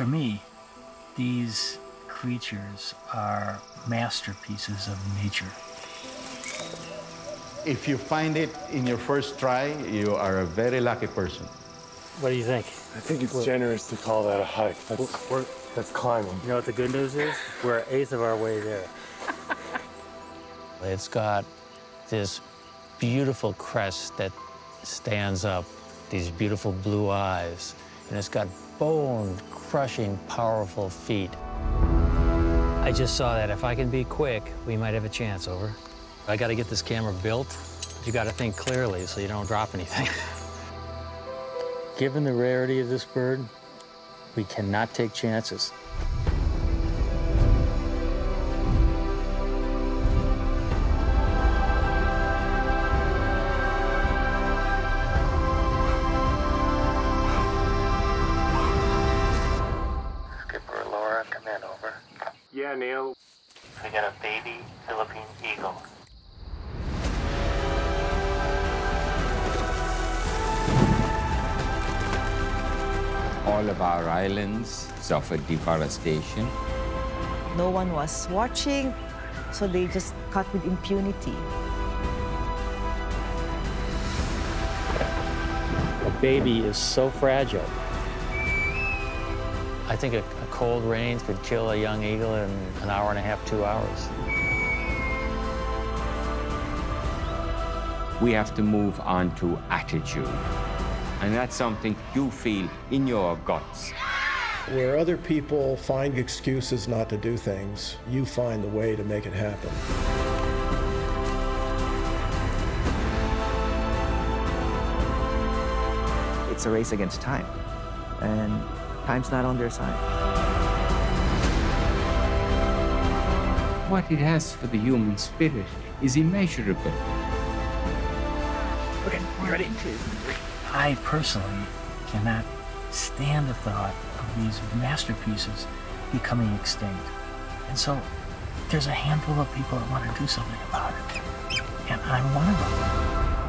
For me, these creatures are masterpieces of nature. If you find it in your first try, you are a very lucky person. What do you think? I think it's generous to call that a hike. That's, We're, that's climbing. you know what the good news is? We're an eighth of our way there. It's got this beautiful crest that stands up, these beautiful blue eyes, and it's got bone crushing, powerful feet. I just saw that if I can be quick, we might have a chance, over. I got to get this camera built. You got to think clearly so you don't drop anything. Given the rarity of this bird, we cannot take chances. Skipper come in, over. Yeah, Neil. We got a baby Philippine eagle. All of our islands suffered deforestation. No one was watching, so they just cut with impunity. A baby is so fragile. I think a, a cold rain could kill a young eagle in an hour and a half, two hours. We have to move on to attitude. And that's something you feel in your guts. Where other people find excuses not to do things, you find the way to make it happen. It's a race against time, and time's not on their side. What it has for the human spirit is immeasurable. Okay, you ready? I personally cannot stand the thought of these masterpieces becoming extinct. And so there's a handful of people that want to do something about it. And I'm one of them.